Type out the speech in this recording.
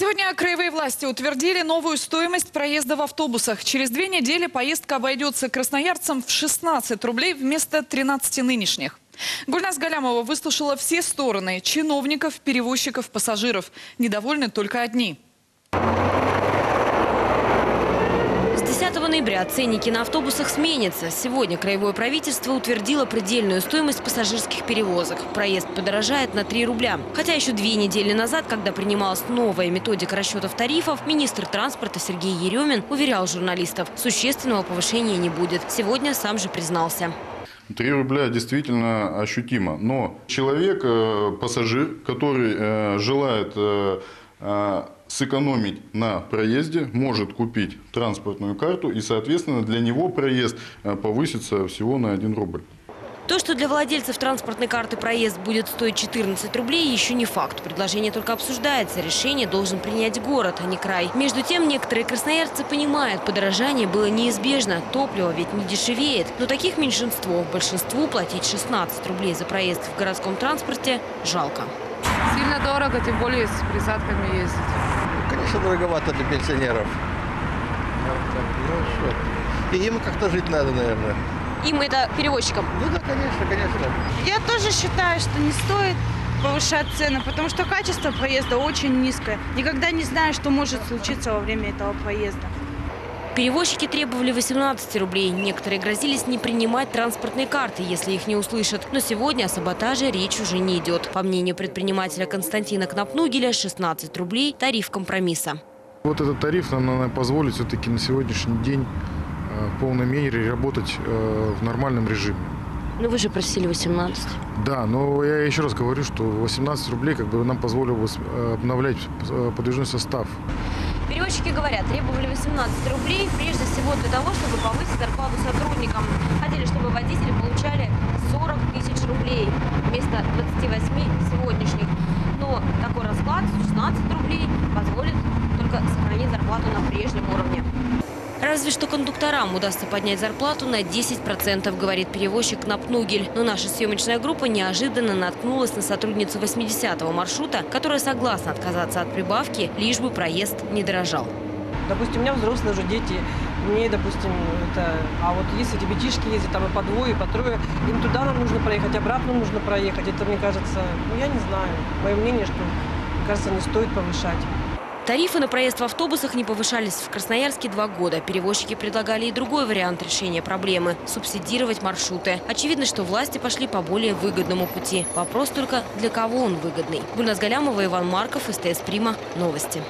Сегодня краевые власти утвердили новую стоимость проезда в автобусах. Через две недели поездка обойдется красноярцам в 16 рублей вместо 13 нынешних. Гульнас Галямова выслушала все стороны – чиновников, перевозчиков, пассажиров. Недовольны только одни. С 10 ноября ценники на автобусах сменятся. Сегодня краевое правительство утвердило предельную стоимость пассажирских перевозок. Проезд подорожает на 3 рубля. Хотя еще две недели назад, когда принималась новая методика расчетов тарифов, министр транспорта Сергей Еремин уверял журналистов, существенного повышения не будет. Сегодня сам же признался. 3 рубля действительно ощутимо. Но человек, э, пассажир, который э, желает э, сэкономить на проезде, может купить транспортную карту и, соответственно, для него проезд э, повысится всего на 1 рубль. То, что для владельцев транспортной карты проезд будет стоить 14 рублей, еще не факт. Предложение только обсуждается. Решение должен принять город, а не край. Между тем, некоторые красноярцы понимают, подорожание было неизбежно. Топливо ведь не дешевеет. Но таких меньшинство. Большинству платить 16 рублей за проезд в городском транспорте жалко. Сильно дорого, тем более с присадками ездить. Конечно, дороговато для пенсионеров. Ну, что? И им как-то жить надо, наверное. Им это перевозчикам. Ну да, конечно, конечно. Я тоже считаю, что не стоит повышать цены, потому что качество проезда очень низкое. Никогда не знаю, что может случиться во время этого проезда. Перевозчики требовали 18 рублей. Некоторые грозились не принимать транспортные карты, если их не услышат. Но сегодня о саботаже речь уже не идет. По мнению предпринимателя Константина Кнопнугеля, 16 рублей – тариф компромисса. Вот этот тариф нам наверное, позволит все-таки на сегодняшний день э, в полной мере работать э, в нормальном режиме. Но вы же просили 18. Да, но я еще раз говорю, что 18 рублей как бы нам позволило бы э, обновлять подвижной состав. Перевозчики говорят, требовали 18 рублей прежде всего для того, чтобы повысить зарплату сотрудникам. Хотели, чтобы водители получали 40 тысяч рублей вместо 28 сегодняшних. Но такой расклад 16 рублей позволит только сохранить зарплату на прежнем уровне. Разве что кондукторам удастся поднять зарплату на 10%, говорит перевозчик Напнугель. Но наша съемочная группа неожиданно наткнулась на сотрудницу 80-го маршрута, которая согласна отказаться от прибавки, лишь бы проезд не дорожал. Допустим, у меня взрослые уже дети, мне, допустим, это... А вот если ребятишки ездят там и по двое, и по трое, им туда нам нужно проехать, обратно нужно проехать. Это, мне кажется, ну, я не знаю. Мое мнение, что, мне кажется, не стоит повышать. Тарифы на проезд в автобусах не повышались в Красноярске два года. Перевозчики предлагали и другой вариант решения проблемы – субсидировать маршруты. Очевидно, что власти пошли по более выгодному пути. Вопрос только, для кого он выгодный. Гульнас Галямова, Иван Марков, СТС Прима. Новости.